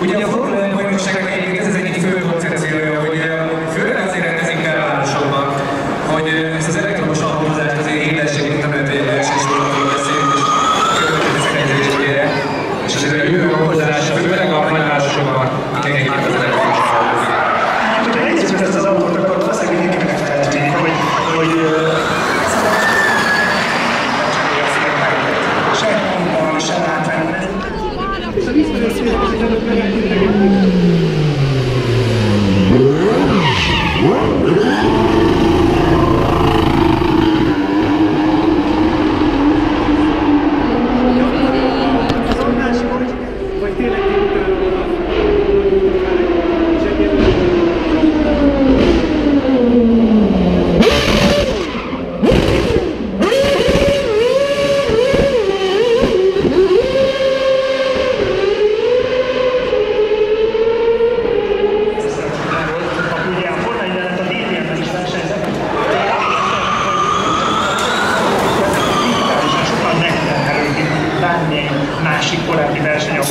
Ugye a Formula 1 rješenja